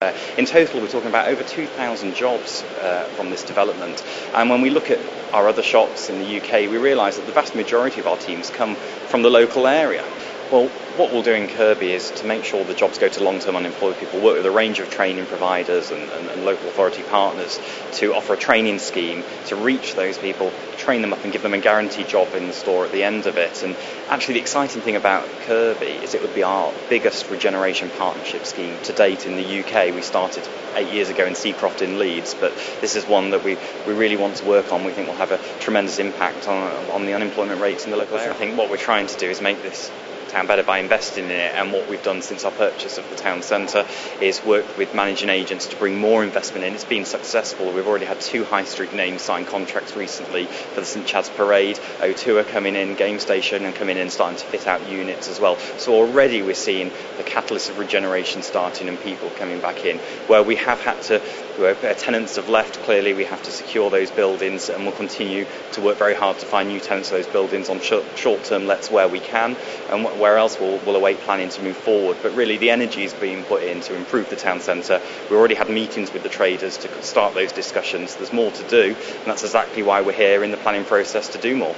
Uh, in total, we're talking about over 2,000 jobs uh, from this development. And when we look at our other shops in the UK, we realise that the vast majority of our teams come from the local area. Well, what we'll do in Kirkby is to make sure the jobs go to long term unemployed people, work with a range of training providers and, and, and, local authority partners to offer a training scheme to reach those people, train them up and give them a guaranteed job in the store at the end of it. And actually, the exciting thing about Kirkby is it would be our biggest regeneration partnership scheme to date in the UK. We started eight years ago in Seacroft in Leeds, but this is one that we, we really want to work on. We think will have a tremendous impact on, on the unemployment rates in the local area. I think what we're trying to do is make this town better by investing in it. And what we've done since our purchase of the town centre is work with managing agents to bring more investment in. It's been successful. We've already had two high street names sign contracts recently for the St Chad's Parade. O2 are coming in, Game Station, and coming in starting to fit out units as well. So already we're seeing the catalyst of regeneration starting and people coming back in. Where we have had to, where uh, tenants have left, clearly we have to secure those buildings and we'll continue to work very hard to find new tenants for those buildings on short term lets where we can. And where else we'll, we'll await planning to move forward. But really, the energy is being put in to improve the town centre. We already had meetings with the traders to start those discussions. There's more to do, and that's exactly why we're here in the planning process to do more.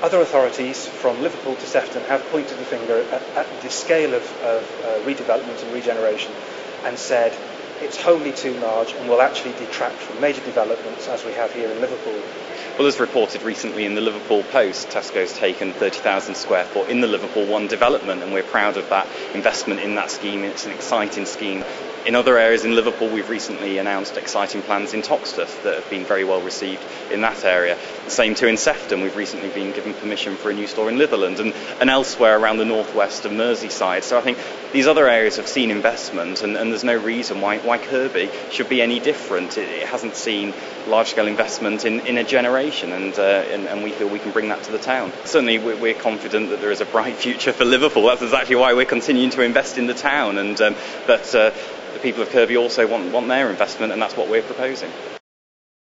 Other authorities, from Liverpool to Sefton, have pointed the finger at, at the scale of, of uh, redevelopment and regeneration and said it's wholly too large and will actually detract from major developments as we have here in Liverpool. Well, as reported recently in the Liverpool Post, Tesco's taken 30,000 square foot in the Liverpool One development, and we're proud of that investment in that scheme. It's an exciting scheme. In other areas in Liverpool, we've recently announced exciting plans in Toxteth that have been very well received in that area. The same too in Sefton. We've recently been given permission for a new store in Litherland and, and elsewhere around the northwest of Merseyside. So I think these other areas have seen investment, and, and there's no reason why, why Kirkby should be any different. It, it hasn't seen large scale investment in, in a generation, and, uh, and, and, we feel we can bring that to the town. Certainly, we're, we're, confident that there is a bright future for Liverpool. That's exactly why we're continuing to invest in the town, and um, but uh, the people of Kirkby also want, want their investment, and that's what we're proposing.